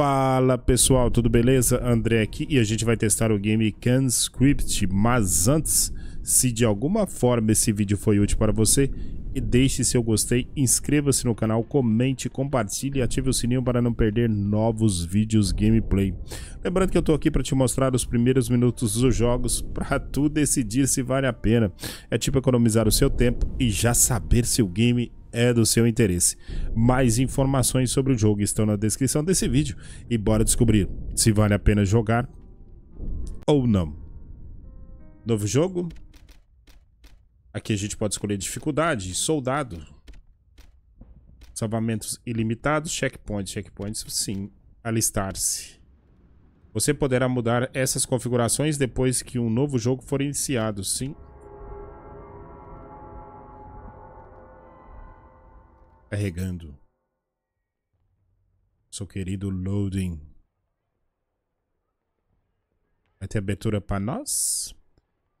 Fala pessoal, tudo beleza? André aqui e a gente vai testar o game CanScript, mas antes, se de alguma forma esse vídeo foi útil para você, deixe seu gostei, inscreva-se no canal, comente, compartilhe e ative o sininho para não perder novos vídeos gameplay. Lembrando que eu estou aqui para te mostrar os primeiros minutos dos jogos para tu decidir se vale a pena. É tipo economizar o seu tempo e já saber se o game é do seu interesse. Mais informações sobre o jogo estão na descrição desse vídeo e bora descobrir se vale a pena jogar ou não. Novo jogo. Aqui a gente pode escolher dificuldade, soldado. Salvamentos ilimitados, checkpoints, checkpoints, sim, alistar-se. Você poderá mudar essas configurações depois que um novo jogo for iniciado, sim. Carregando. Seu querido loading. Vai ter abertura para nós?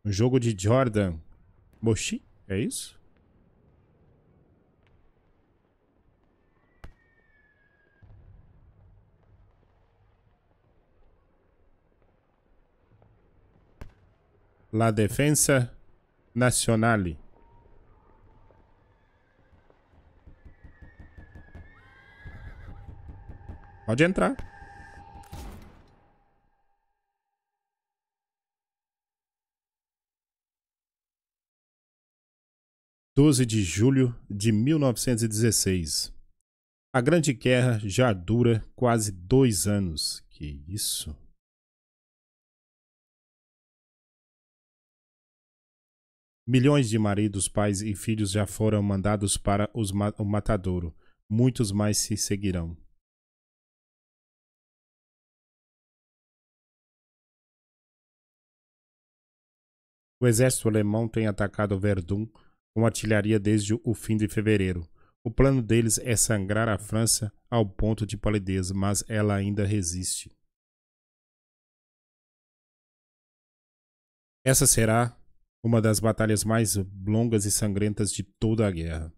Um jogo de Jordan. Moshi? É isso? La Defensa Nacional. Pode entrar. Doze de julho de 1916. A Grande Guerra já dura quase dois anos. Que isso? Milhões de maridos, pais e filhos já foram mandados para ma o matadouro. Muitos mais se seguirão. O exército alemão tem atacado Verdun com artilharia desde o fim de fevereiro. O plano deles é sangrar a França ao ponto de palidez, mas ela ainda resiste. Essa será uma das batalhas mais longas e sangrentas de toda a guerra.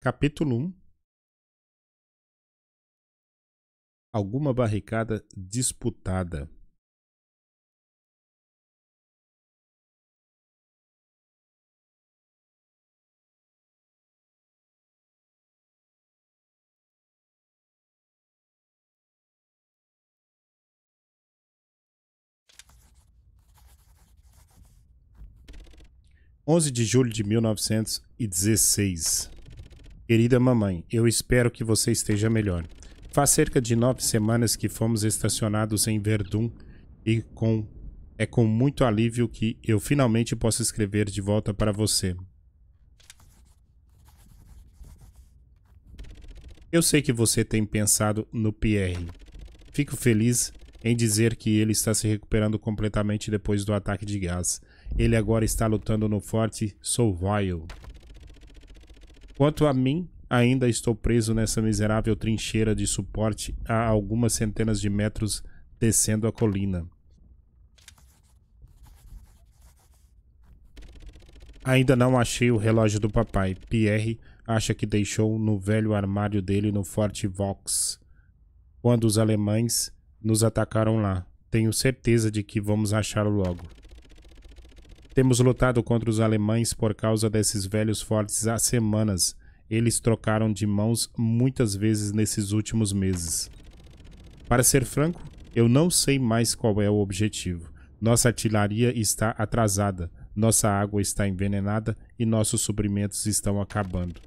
Capítulo 1 alguma barricada disputada. Onze de julho de mil novecentos e dezesseis. Querida mamãe, eu espero que você esteja melhor. Faz cerca de nove semanas que fomos estacionados em Verdun e com é com muito alívio que eu finalmente posso escrever de volta para você. Eu sei que você tem pensado no Pierre. Fico feliz em dizer que ele está se recuperando completamente depois do ataque de gás. Ele agora está lutando no Forte Souville. Quanto a mim, Ainda estou preso nessa miserável trincheira de suporte a algumas centenas de metros descendo a colina. Ainda não achei o relógio do papai. Pierre acha que deixou no velho armário dele no Forte Vox. Quando os alemães nos atacaram lá. Tenho certeza de que vamos achá-lo logo. Temos lutado contra os alemães por causa desses velhos fortes há semanas eles trocaram de mãos muitas vezes nesses últimos meses. Para ser franco, eu não sei mais qual é o objetivo. Nossa artilharia está atrasada, nossa água está envenenada e nossos suprimentos estão acabando.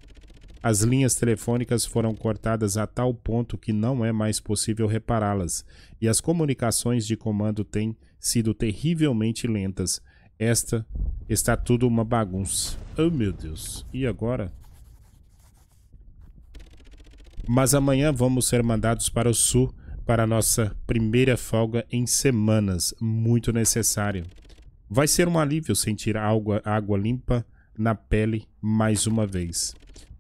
As linhas telefônicas foram cortadas a tal ponto que não é mais possível repará-las, e as comunicações de comando têm sido terrivelmente lentas. Esta está tudo uma bagunça. Oh meu Deus, e agora? Mas amanhã vamos ser mandados para o sul para nossa primeira folga em semanas, muito necessário. Vai ser um alívio sentir água, água limpa na pele mais uma vez.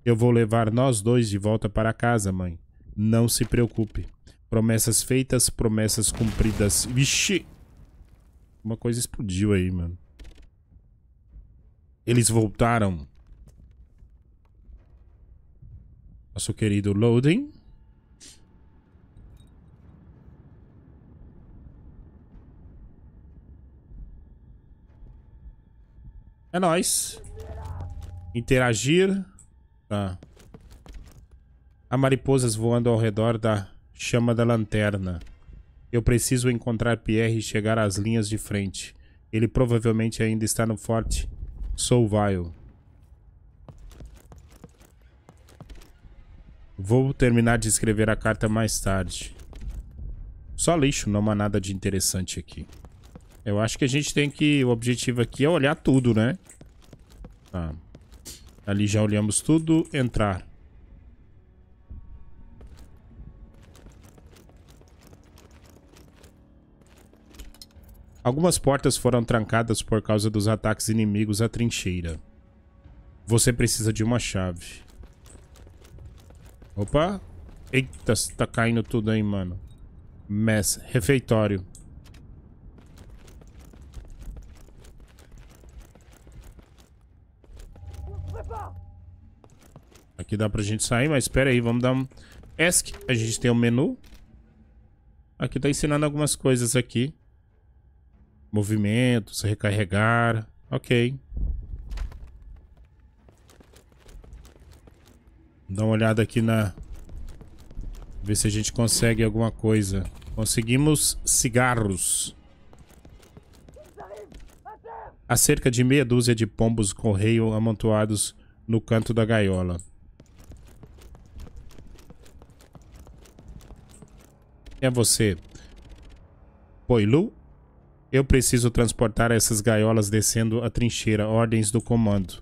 Eu vou levar nós dois de volta para casa, mãe. Não se preocupe. Promessas feitas, promessas cumpridas. Vixe! Uma coisa explodiu aí, mano. Eles voltaram. Nosso querido loading. É nóis. Interagir. Tá. Há mariposas voando ao redor da chama da lanterna. Eu preciso encontrar Pierre e chegar às linhas de frente. Ele provavelmente ainda está no forte Soulville. Vou terminar de escrever a carta mais tarde. Só lixo, não há nada de interessante aqui. Eu acho que a gente tem que... O objetivo aqui é olhar tudo, né? Tá. Ali já olhamos tudo. Entrar. Algumas portas foram trancadas por causa dos ataques inimigos à trincheira. Você precisa de uma chave. Opa! Eita, tá caindo tudo aí, mano. Mess, refeitório. Aqui dá pra gente sair, mas espera aí, vamos dar um... ESC, a gente tem um menu. Aqui tá ensinando algumas coisas aqui. Movimentos, recarregar. Ok. Dá uma olhada aqui na... Ver se a gente consegue alguma coisa. Conseguimos cigarros. Há cerca de meia dúzia de pombos correio amontoados no canto da gaiola. É você. Poilu? Eu preciso transportar essas gaiolas descendo a trincheira. Ordens do comando.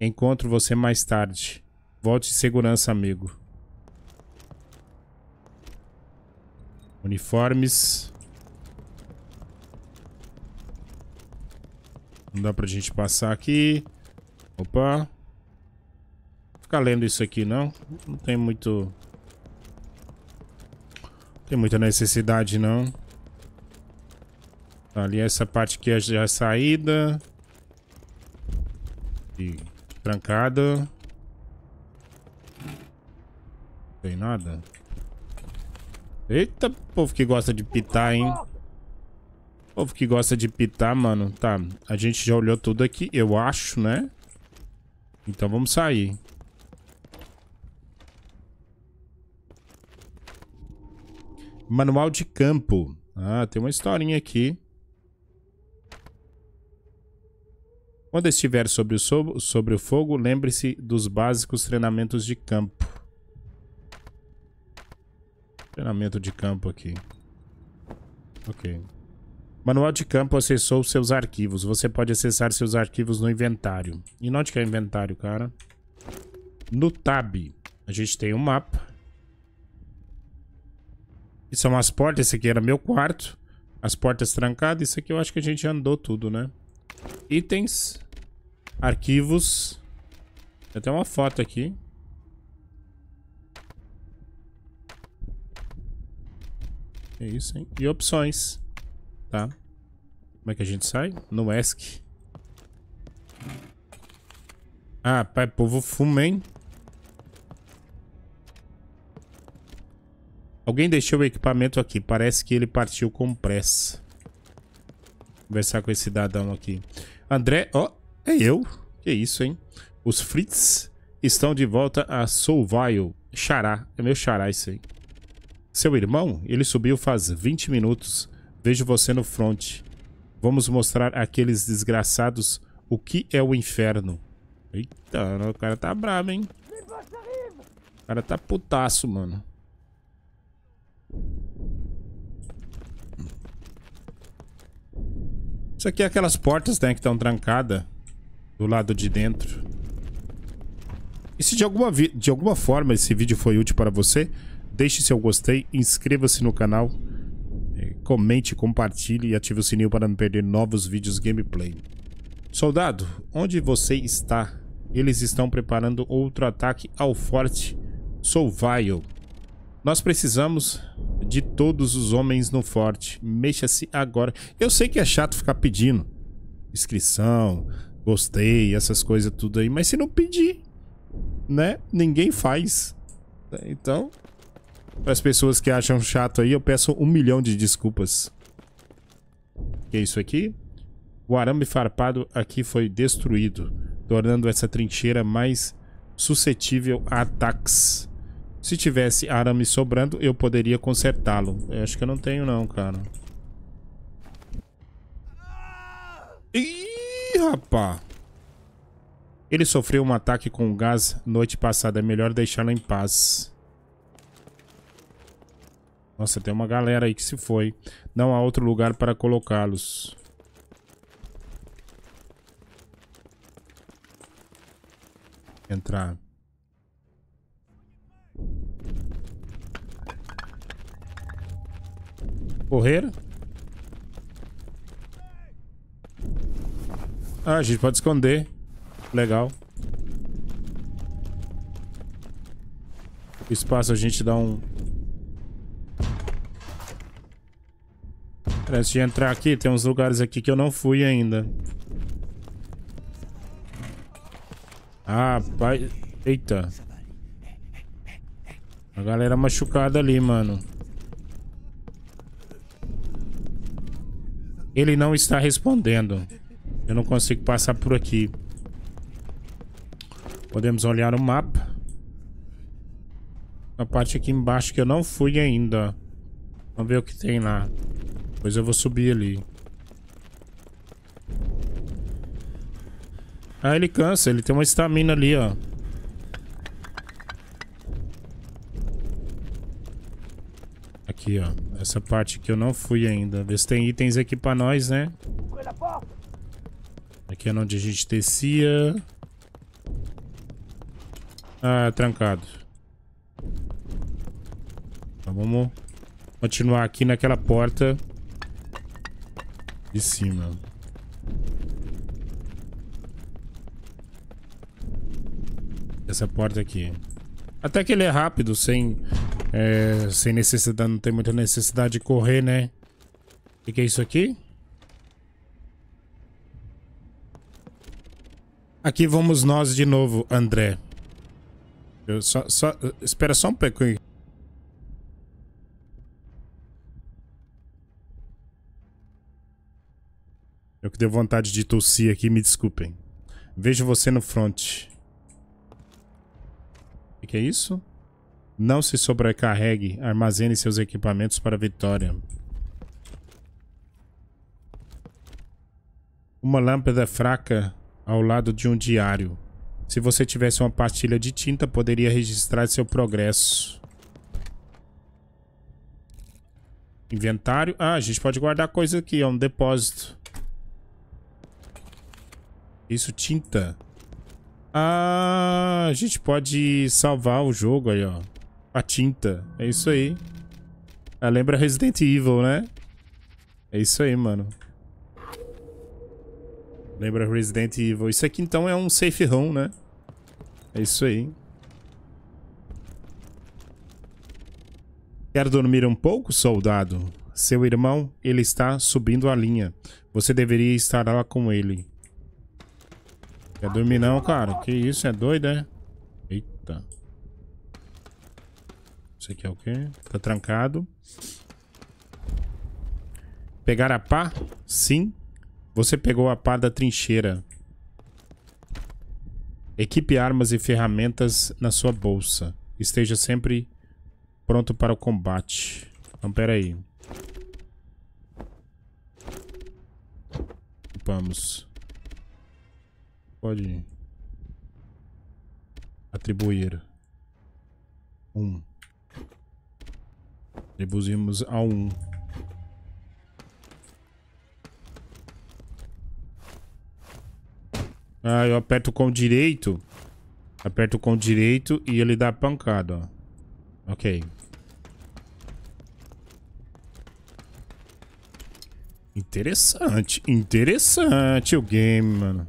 Encontro você mais tarde. Volte em segurança, amigo. Uniformes. Não dá pra gente passar aqui. Opa. Ficar lendo isso aqui, não. Não tem muito... Tem muita necessidade, não. Ali essa parte aqui é a saída. E trancada. Não tem nada. Eita, povo que gosta de pitar, hein? Povo que gosta de pitar, mano. Tá, a gente já olhou tudo aqui, eu acho, né? Então vamos sair. Manual de campo. Ah, tem uma historinha aqui. Quando estiver sobre o, sobre o fogo, lembre-se dos básicos treinamentos de campo. Treinamento de campo aqui. Ok. Manual de campo acessou seus arquivos. Você pode acessar seus arquivos no inventário. E onde que é inventário, cara? No tab. A gente tem um mapa. E são as portas. Esse aqui era meu quarto. As portas trancadas. Isso aqui eu acho que a gente andou tudo, né? Itens. Arquivos. Tem até uma foto aqui. É isso, hein? E opções. Tá? Como é que a gente sai? No ESC. Ah, pai, povo fuma, hein? Alguém deixou o equipamento aqui. Parece que ele partiu com pressa. Conversar com esse cidadão aqui. André, ó, oh, é eu. Que isso, hein? Os Fritz estão de volta a Soulville. Xará. É meu xará isso aí. Seu irmão? Ele subiu faz 20 minutos. Vejo você no front. Vamos mostrar àqueles desgraçados o que é o inferno. Eita, o cara tá brabo, hein? O cara tá putaço, mano. Isso aqui é aquelas portas, né, que estão trancadas do lado de dentro. E se de alguma, de alguma forma esse vídeo foi útil para você, deixe seu gostei, inscreva-se no canal, é, comente, compartilhe e ative o sininho para não perder novos vídeos gameplay. Soldado, onde você está? Eles estão preparando outro ataque ao forte Soulvile. Nós precisamos de todos os homens no forte. Mexa-se agora. Eu sei que é chato ficar pedindo inscrição, gostei, essas coisas tudo aí. Mas se não pedir, né? Ninguém faz. Então, para as pessoas que acham chato aí, eu peço um milhão de desculpas. O que é isso aqui? O arame farpado aqui foi destruído, tornando essa trincheira mais suscetível a ataques. Se tivesse arame sobrando, eu poderia consertá-lo. Acho que eu não tenho não, cara. Ih, rapá. Ele sofreu um ataque com gás noite passada. É melhor deixá-lo em paz. Nossa, tem uma galera aí que se foi. Não há outro lugar para colocá-los. Entrar. Correr? Ah, a gente pode esconder. Legal. Espaço a gente dá um... Antes de entrar aqui, tem uns lugares aqui que eu não fui ainda. Ah, pai... Eita. A galera machucada ali, mano. Ele não está respondendo. Eu não consigo passar por aqui. Podemos olhar o mapa. A parte aqui embaixo que eu não fui ainda. Vamos ver o que tem lá. Depois eu vou subir ali. Ah, ele cansa. Ele tem uma estamina ali, ó. Aqui, ó. Essa parte que eu não fui ainda. Vê se tem itens aqui pra nós, né? Aqui é onde a gente descia. Ah, trancado. Então vamos continuar aqui naquela porta de cima. Essa porta aqui. Até que ele é rápido, sem é, sem necessidade, não tem muita necessidade de correr, né? O que, que é isso aqui? Aqui vamos nós de novo, André. Eu só, só, espera só um pouquinho. Eu que deu vontade de tossir aqui, me desculpem. Vejo você no front. O que, que é isso? Não se sobrecarregue. Armazene seus equipamentos para a vitória. Uma lâmpada fraca ao lado de um diário. Se você tivesse uma pastilha de tinta, poderia registrar seu progresso. Inventário. Ah, a gente pode guardar coisa aqui, é um depósito. Isso, tinta. Ah, a gente pode salvar o jogo aí, ó. A tinta. É isso aí. Ah, lembra Resident Evil, né? É isso aí, mano. Lembra Resident Evil. Isso aqui então é um safe room, né? É isso aí. Quer dormir um pouco, soldado? Seu irmão, ele está subindo a linha. Você deveria estar lá com ele. Quer dormir não, cara? Que isso, é doido, é? Eita. Isso aqui é o quê? Tá trancado. Pegar a pá? Sim. Você pegou a pá da trincheira. Equipe armas e ferramentas na sua bolsa. Esteja sempre pronto para o combate. Então, pera aí. Vamos. Pode atribuir um. Reduzimos a 1. Um. Ah, eu aperto com o direito. Aperto com o direito e ele dá pancada, ó. Ok. Interessante, interessante o game, mano.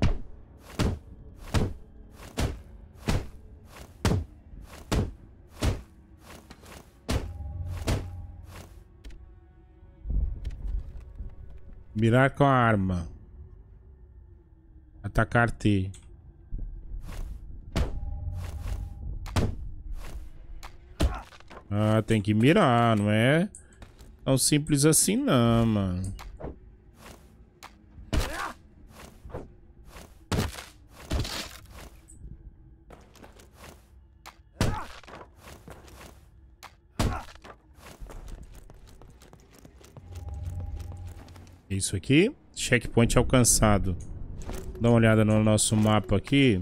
Mirar com a arma. Atacar T. Ah, tem que mirar, não é tão simples assim não, mano. Isso aqui. Checkpoint alcançado. Dá uma olhada no nosso mapa aqui.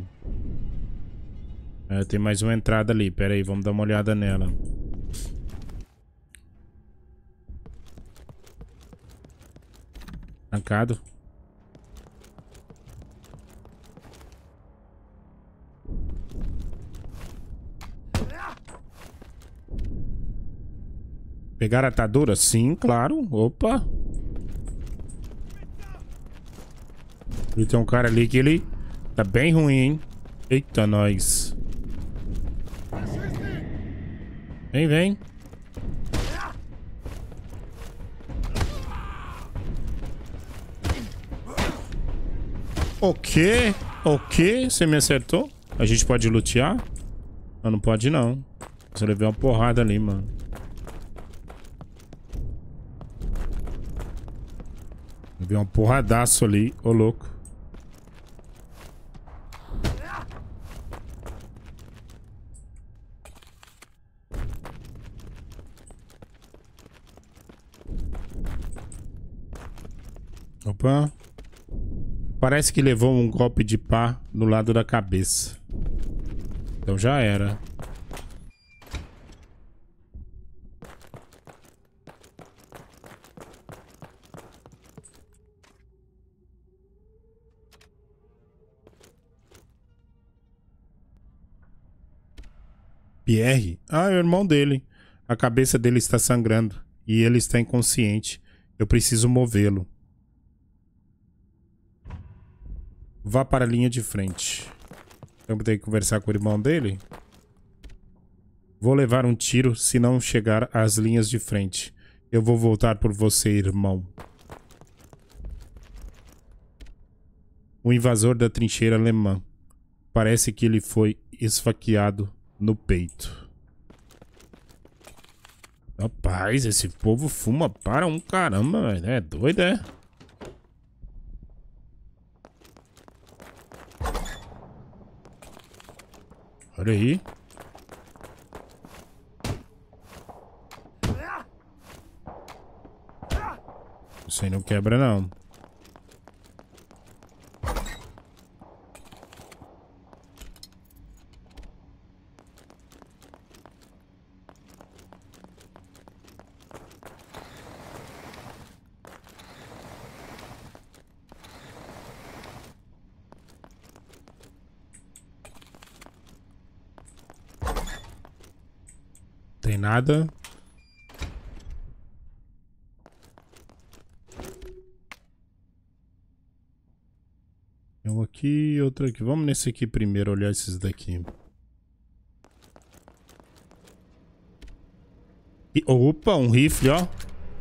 É, tem mais uma entrada ali. Pera aí, vamos dar uma olhada nela. Trancado. Pegar atadura? Sim, claro. Opa. E tem um cara ali que ele tá bem ruim, hein? Eita, nós. Vem, vem. O quê? O quê? Você me acertou? A gente pode lutear? Não, não pode não. Você levei uma porrada ali, mano. Levei um porradaço ali, ô louco. Opa. Parece que levou um golpe de pá no lado da cabeça. Então já era. Pierre? Ah, é o irmão dele. A cabeça dele está sangrando e ele está inconsciente. Eu preciso movê-lo. Vá para a linha de frente. Eu vou ter que conversar com o irmão dele. Vou levar um tiro se não chegar às linhas de frente. Eu vou voltar por você, irmão. O invasor da trincheira alemã. Parece que ele foi esfaqueado no peito. Rapaz, esse povo fuma para um caramba. É doido, é? Olha aí. Isso aí não quebra, não. Nada. Um aqui outro aqui. Vamos nesse aqui primeiro, olhar esses daqui. E, opa, um rifle, ó.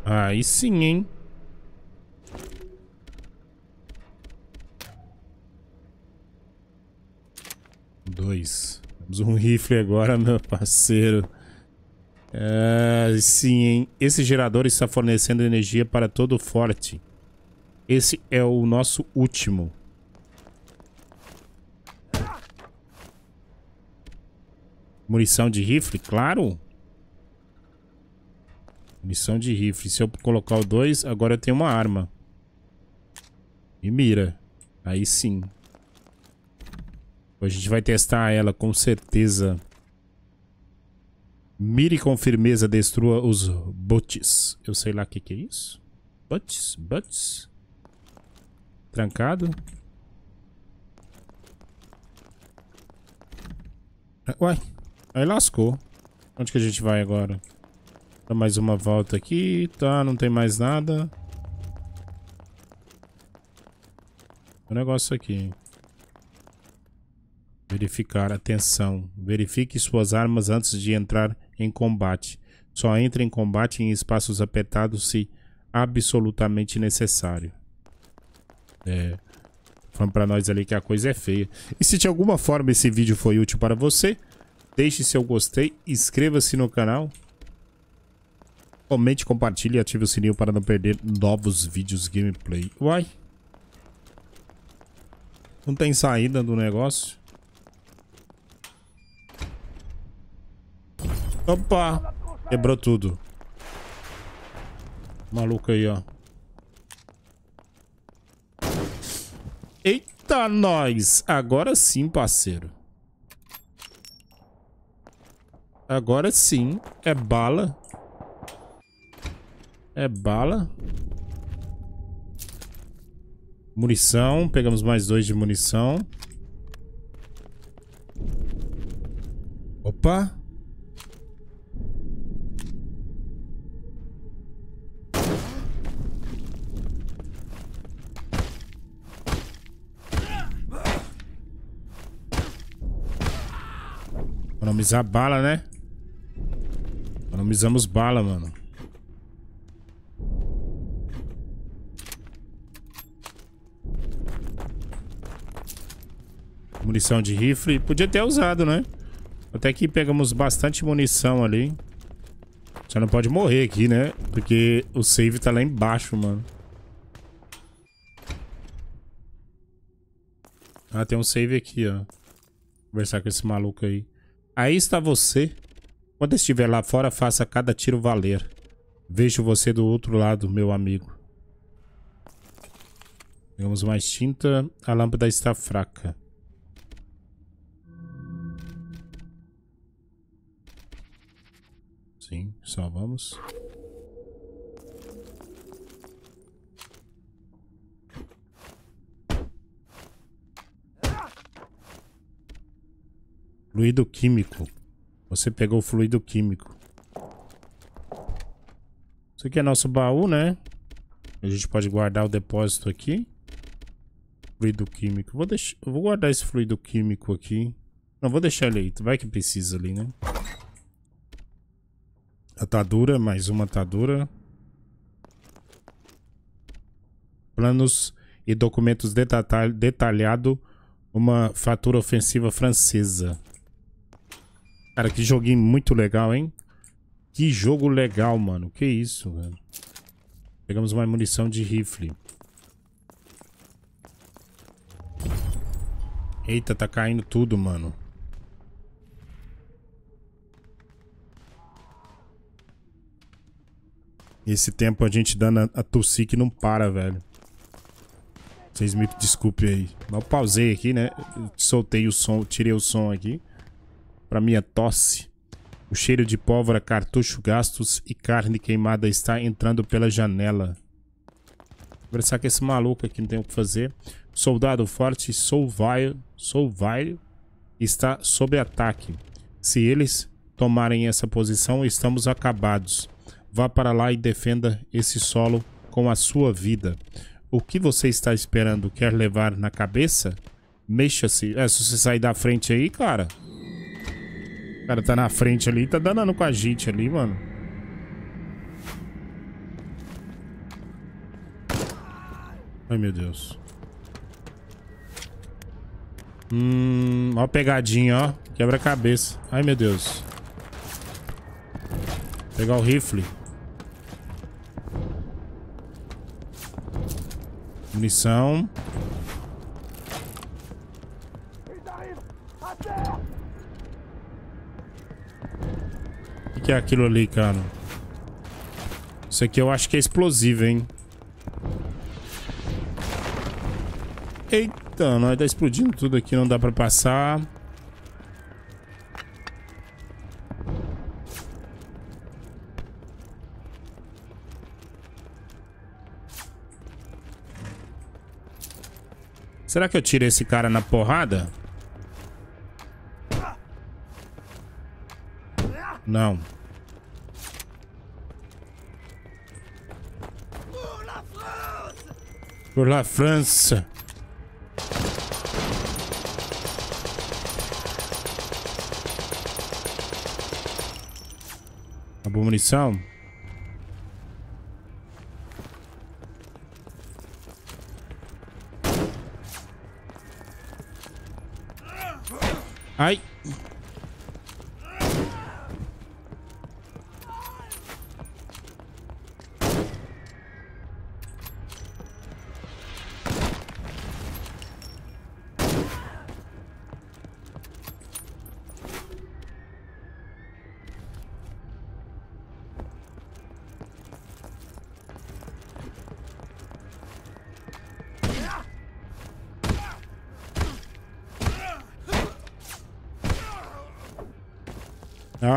Aí sim, hein. Dois. Temos um rifle agora, meu parceiro. É, sim? Esse gerador está fornecendo energia para todo o forte. Esse é o nosso último. Munição de rifle? Claro. Munição de rifle. Se eu colocar o 2, agora eu tenho uma arma. E mira. Aí sim. A gente vai testar ela com certeza. Mire com firmeza, destrua os bots. Eu sei lá o que, que é isso. Bots? Bots? Trancado. Uai, aí lascou. Onde que a gente vai agora? Dá mais uma volta aqui, tá? Não tem mais nada. O negócio aqui. Verificar, atenção. Verifique suas armas antes de entrar em combate. Só entra em combate em espaços apertados se absolutamente necessário. É. Falando pra nós ali que a coisa é feia. E se de alguma forma esse vídeo foi útil para você, deixe seu gostei, inscreva-se no canal. Comente, compartilhe e ative o sininho para não perder novos vídeos gameplay. Uai. Não tem saída do negócio. Opa! Quebrou tudo. Maluco aí, ó. Eita, nós! Agora sim, parceiro. Agora sim. É bala. É bala. Munição. Pegamos mais dois de munição. Opa. Economizar bala, né? Economizamos bala, mano. Munição de rifle. Podia ter usado, né? Até que pegamos bastante munição ali. Só não pode morrer aqui, né? Porque o save tá lá embaixo, mano. Ah, tem um save aqui, ó. Conversar com esse maluco aí. Aí está você. Quando estiver lá fora, faça cada tiro valer. Vejo você do outro lado, meu amigo. Pegamos mais tinta. A lâmpada está fraca. Sim, só Fluido químico. Você pegou o fluido químico. Isso aqui é nosso baú, né? A gente pode guardar o depósito aqui. Fluido químico. Vou, deixar, vou guardar esse fluido químico aqui. Não, vou deixar ele aí. Vai que precisa ali, né? Atadura, mais uma atadura. Planos e documentos detalhado, detalhado. Uma fatura ofensiva francesa. Cara, que joguinho muito legal, hein? Que jogo legal, mano. Que isso, velho. Pegamos uma munição de rifle. Eita, tá caindo tudo, mano. Esse tempo a gente dando a, a tossir que não para, velho. Vocês me desculpem aí. Eu pausei aqui, né? Soltei o som, tirei o som aqui para minha tosse. O cheiro de pólvora, cartucho gastos e carne queimada está entrando pela janela. Vou conversar com esse maluco aqui, não tem o que fazer. Soldado forte, Solvaio, Solvaio está sob ataque. Se eles tomarem essa posição, estamos acabados. Vá para lá e defenda esse solo com a sua vida. O que você está esperando? Quer levar na cabeça? Mexa-se. É, se você sair da frente aí, cara cara tá na frente ali, tá danando com a gente ali, mano. Ai, meu Deus. Hum, ó a pegadinha, ó. Quebra-cabeça. Ai, meu Deus. Pegar o rifle. Munição. Que é aquilo ali, cara? Isso aqui eu acho que é explosivo, hein? Eita, nós tá explodindo tudo aqui, não dá pra passar. Será que eu tiro esse cara na porrada? Não. por la França. Acabou munição? Ai!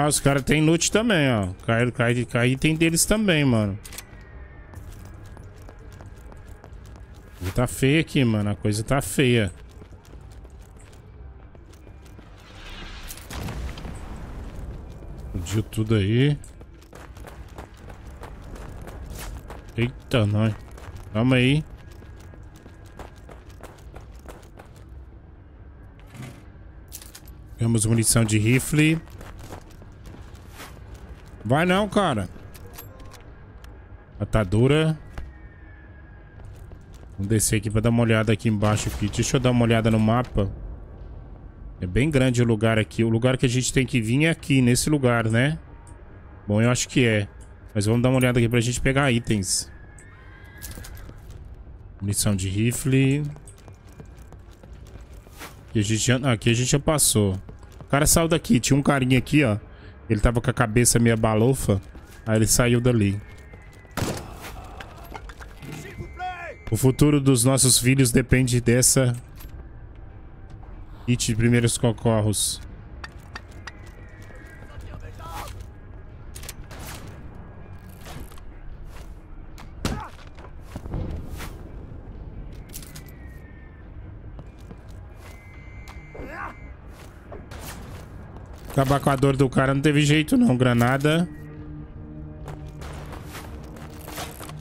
Ah, os caras têm loot também, ó. Cai, cai, cai item deles também, mano. Tá feio aqui, mano. A coisa tá feia. Fudiu tudo aí. Eita, nós. Calma aí. Temos munição de rifle. Vai não, cara. Atadura. Vamos descer aqui pra dar uma olhada aqui embaixo aqui. Deixa eu dar uma olhada no mapa. É bem grande o lugar aqui. O lugar que a gente tem que vir é aqui, nesse lugar, né? Bom, eu acho que é. Mas vamos dar uma olhada aqui pra gente pegar itens. Munição de rifle. Aqui a gente já, aqui a gente já passou. O cara saiu daqui. Tinha um carinha aqui, ó. Ele tava com a cabeça meio balofa. Aí ele saiu dali. O futuro dos nossos filhos depende dessa... Kit de primeiros socorros. Acabar com a dor do cara não teve jeito não, granada.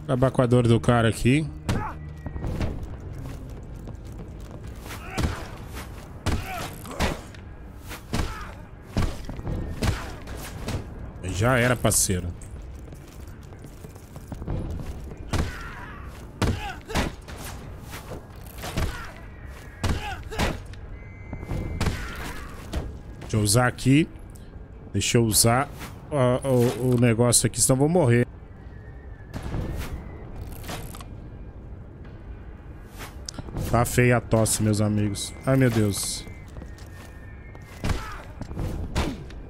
Acabar com a dor do cara aqui. Já era, parceiro. Deixa eu usar aqui. Deixa eu usar uh, o, o negócio aqui, senão eu vou morrer. Tá feia a tosse, meus amigos. Ai, meu Deus.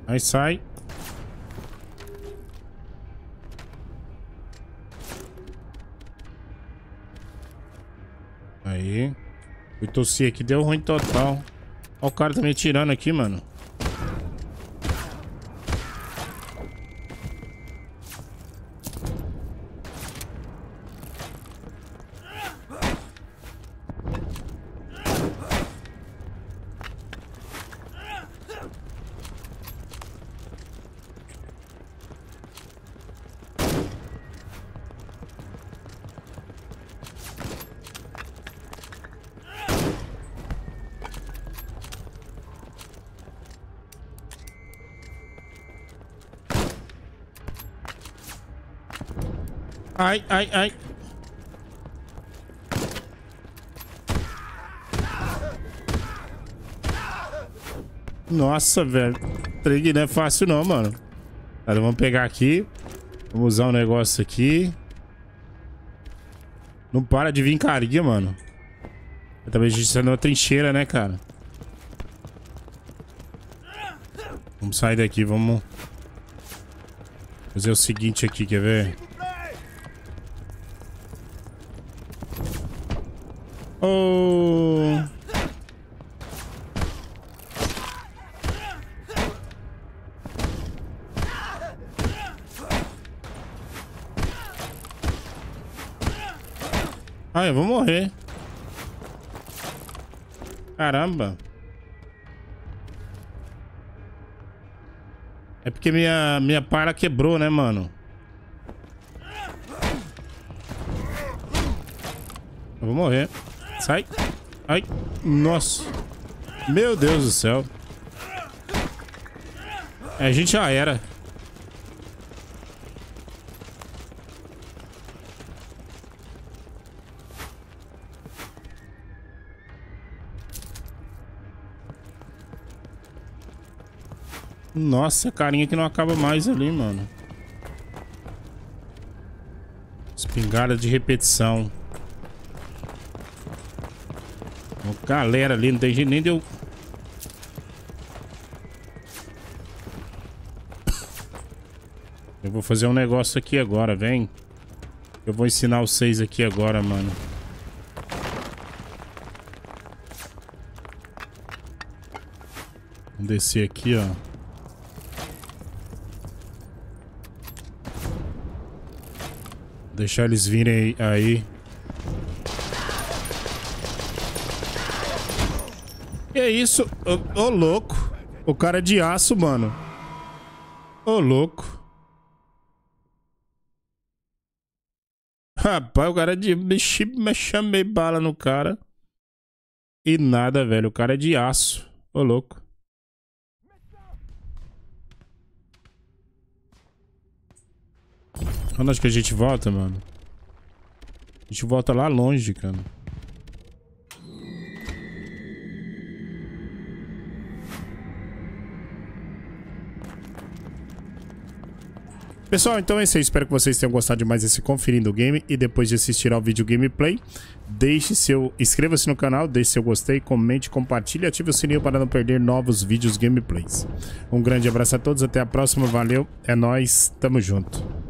Aí sai. Aí. Fui tossir aqui, deu ruim total. Ó o cara tá me tirando aqui, mano. Ai, ai, ai. Nossa, velho. Trig não é fácil não, mano. Tá, vamos pegar aqui. Vamos usar um negócio aqui. Não para de vir carinha, mano. Também a gente tá numa trincheira, né, cara? Vamos sair daqui, vamos... Fazer o seguinte aqui, quer ver? Oh. Ah, eu vou morrer. Caramba. É porque minha, minha para quebrou, né, mano? Eu vou morrer. Sai. Ai. Nossa. Meu Deus do céu. É, a gente já era. Nossa, carinha que não acaba mais ali, mano. Espingarda de repetição. Uma galera ali, não tem jeito nem de eu... Eu vou fazer um negócio aqui agora, vem. Eu vou ensinar vocês aqui agora, mano. Vamos descer aqui, ó. Deixar eles virem aí. Que é isso? Ô, ô, louco. O cara é de aço, mano. Ô, louco. Rapaz, o cara é de... Mexi, chamei bala no cara. E nada, velho. O cara é de aço. Ô, louco. Onde acho que a gente volta, mano? A gente volta lá longe, cara. Pessoal, então é isso aí. Espero que vocês tenham gostado de mais esse Conferindo o Game. E depois de assistir ao vídeo gameplay, deixe seu... Inscreva-se no canal, deixe seu gostei, comente, compartilhe e ative o sininho para não perder novos vídeos gameplays. Um grande abraço a todos, até a próxima. Valeu, é nóis, tamo junto.